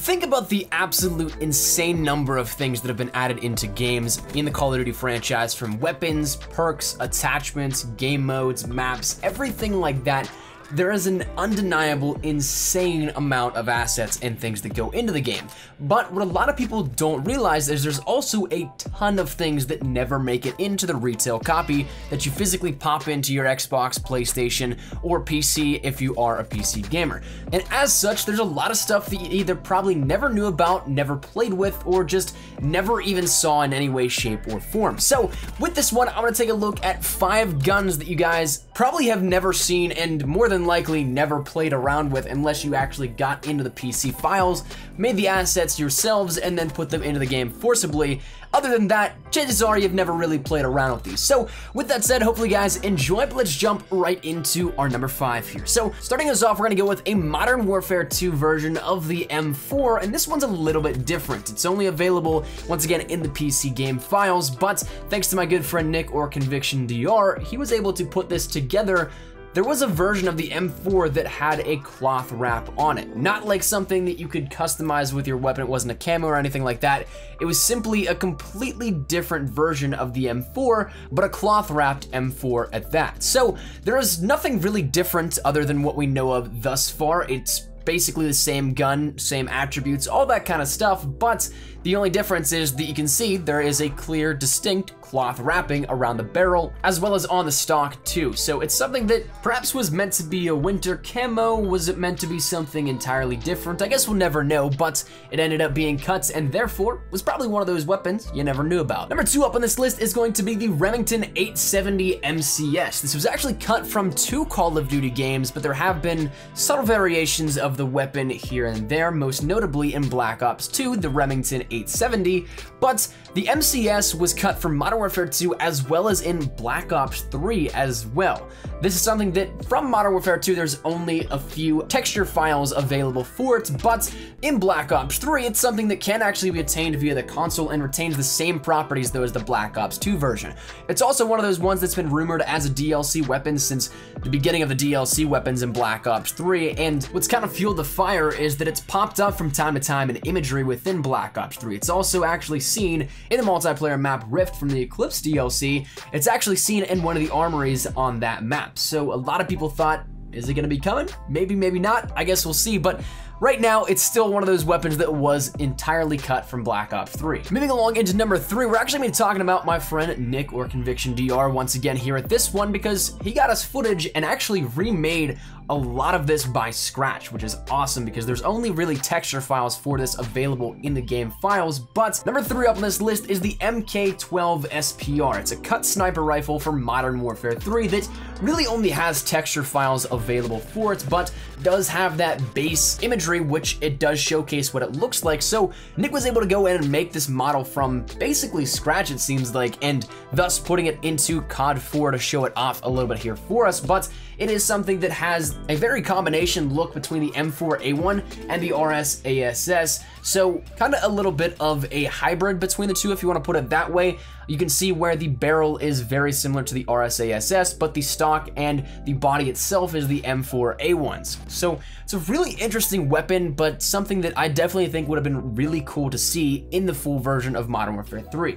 think about the absolute insane number of things that have been added into games in the Call of Duty franchise, from weapons, perks, attachments, game modes, maps, everything like that, there is an undeniable, insane amount of assets and things that go into the game. But what a lot of people don't realize is there's also a ton of things that never make it into the retail copy that you physically pop into your Xbox, PlayStation, or PC if you are a PC gamer. And as such, there's a lot of stuff that you either probably never knew about, never played with, or just never even saw in any way, shape, or form. So with this one, I'm gonna take a look at five guns that you guys probably have never seen and more than likely never played around with unless you actually got into the PC files, made the assets yourselves, and then put them into the game forcibly. Other than that, chances are you've never really played around with these. So with that said, hopefully guys enjoy, but let's jump right into our number five here. So starting us off, we're gonna go with a Modern Warfare 2 version of the M4, and this one's a little bit different. It's only available, once again, in the PC game files, but thanks to my good friend Nick or Conviction DR, he was able to put this together there was a version of the M4 that had a cloth wrap on it. Not like something that you could customize with your weapon, it wasn't a camo or anything like that. It was simply a completely different version of the M4, but a cloth wrapped M4 at that. So there is nothing really different other than what we know of thus far. It's basically the same gun, same attributes, all that kind of stuff, but the only difference is that you can see there is a clear, distinct cloth wrapping around the barrel, as well as on the stock too. So it's something that perhaps was meant to be a winter camo, was it meant to be something entirely different? I guess we'll never know, but it ended up being cut and therefore was probably one of those weapons you never knew about. Number two up on this list is going to be the Remington 870 MCS. This was actually cut from two Call of Duty games, but there have been subtle variations of the weapon here and there, most notably in Black Ops 2, the Remington 870, but the MCS was cut from Modern Warfare 2 as well as in Black Ops 3 as well. This is something that from Modern Warfare 2 there's only a few texture files available for it, but in Black Ops 3 it's something that can actually be attained via the console and retains the same properties though as the Black Ops 2 version. It's also one of those ones that's been rumored as a DLC weapon since the beginning of the DLC weapons in Black Ops 3, and what's kind of fueled the fire is that it's popped up from time to time in imagery within Black Ops 3. It's also actually seen in the multiplayer map Rift from the Eclipse DLC. It's actually seen in one of the armories on that map. So a lot of people thought, is it gonna be coming? Maybe, maybe not. I guess we'll see. But Right now, it's still one of those weapons that was entirely cut from Black Ops 3. Moving along into number three, we're actually gonna be talking about my friend Nick or Conviction DR once again here at this one because he got us footage and actually remade a lot of this by scratch, which is awesome because there's only really texture files for this available in the game files. But number three up on this list is the MK12 SPR. It's a cut sniper rifle for Modern Warfare 3 that really only has texture files available for it, but does have that base imagery, which it does showcase what it looks like. So Nick was able to go in and make this model from basically scratch, it seems like, and thus putting it into COD 4 to show it off a little bit here for us. But it is something that has a very combination look between the M4A1 and the RS-ASS. So kind of a little bit of a hybrid between the two if you want to put it that way. You can see where the barrel is very similar to the RS-ASS, but the stock and the body itself is the M4A1s. So it's a really interesting weapon, but something that I definitely think would have been really cool to see in the full version of Modern Warfare 3.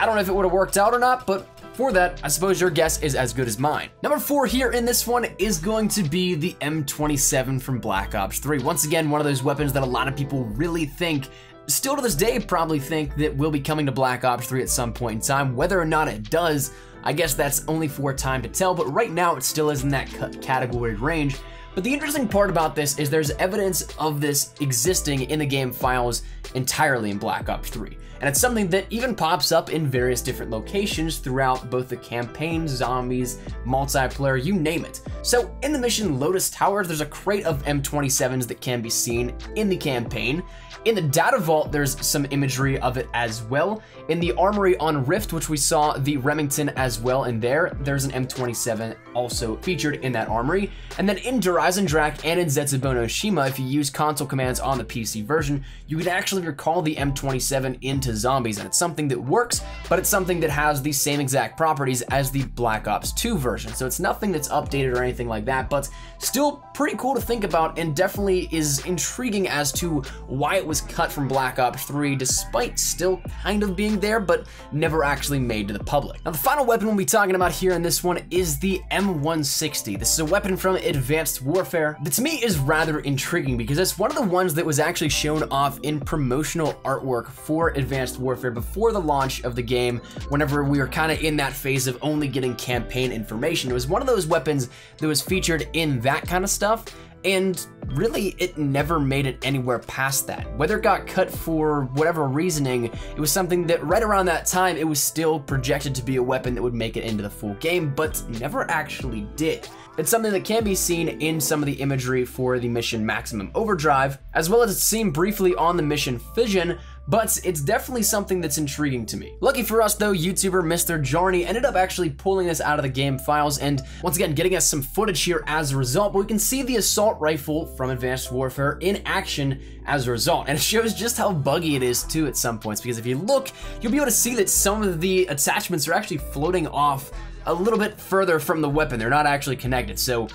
I don't know if it would have worked out or not, but for that, I suppose your guess is as good as mine. Number four here in this one is going to be the M27 from Black Ops 3. Once again, one of those weapons that a lot of people really think still to this day probably think that will be coming to Black Ops 3 at some point in time. Whether or not it does, I guess that's only for time to tell, but right now it still is in that category range. But the interesting part about this is there's evidence of this existing in the game files entirely in Black Ops 3. And it's something that even pops up in various different locations throughout both the campaign, zombies, multiplayer, you name it. So in the mission Lotus Towers, there's a crate of M27s that can be seen in the campaign. In the data vault, there's some imagery of it as well. In the armory on Rift, which we saw the Remington as well in there, there's an M27 also featured in that armory. And then in Eisendrache and in Zetsubou no Shima, if you use console commands on the PC version, you can actually recall the M27 into zombies, and it's something that works, but it's something that has the same exact properties as the Black Ops 2 version. So it's nothing that's updated or anything like that, but still pretty cool to think about and definitely is intriguing as to why it was cut from Black Ops 3 despite still kind of being there, but never actually made to the public. Now the final weapon we'll be talking about here in this one is the M160. This is a weapon from Advanced Warfare that to me is rather intriguing because it's one of the ones that was actually shown off in promotional artwork for Advanced Warfare before the launch of the game whenever we were kind of in that phase of only getting campaign information. It was one of those weapons that was featured in that kind of stuff and really it never made it anywhere past that. Whether it got cut for whatever reasoning, it was something that right around that time it was still projected to be a weapon that would make it into the full game, but never actually did. It's something that can be seen in some of the imagery for the mission Maximum Overdrive, as well as it's seen briefly on the mission Fission, but it's definitely something that's intriguing to me. Lucky for us though, YouTuber Mr. Jarny ended up actually pulling this out of the game files and once again getting us some footage here as a result, but we can see the assault rifle from Advanced Warfare in action as a result. And it shows just how buggy it is too at some points because if you look, you'll be able to see that some of the attachments are actually floating off a little bit further from the weapon. They're not actually connected. So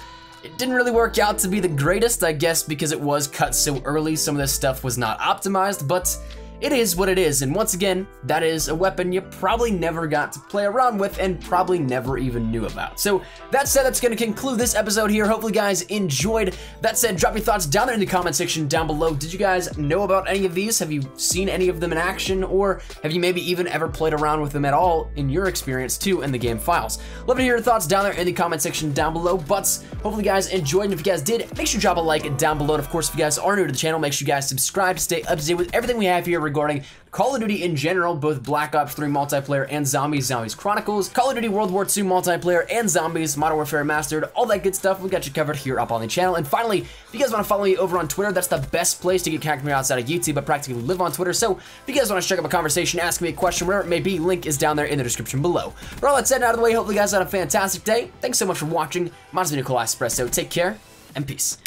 it didn't really work out to be the greatest, I guess, because it was cut so early. Some of this stuff was not optimized, but it is what it is, and once again, that is a weapon you probably never got to play around with and probably never even knew about. So that said, that's gonna conclude this episode here. Hopefully you guys enjoyed. That said, drop your thoughts down there in the comment section down below. Did you guys know about any of these? Have you seen any of them in action, or have you maybe even ever played around with them at all in your experience too in the game files? Love to hear your thoughts down there in the comment section down below, but hopefully you guys enjoyed, and if you guys did, make sure to drop a like down below, and of course, if you guys are new to the channel, make sure you guys subscribe to stay up to date with everything we have here regarding Call of Duty in general, both Black Ops 3 multiplayer and Zombies, Zombies Chronicles, Call of Duty World War II multiplayer and Zombies, Modern Warfare Mastered, all that good stuff, we got you covered here up on the channel. And finally, if you guys want to follow me over on Twitter, that's the best place to get connected me outside of YouTube, I practically live on Twitter. So if you guys want to check up a conversation, ask me a question, wherever it may be, link is down there in the description below. For all that said and out of the way, hopefully you guys had a fantastic day. Thanks so much for watching. Mine's been eColi Espresso. Take care and peace.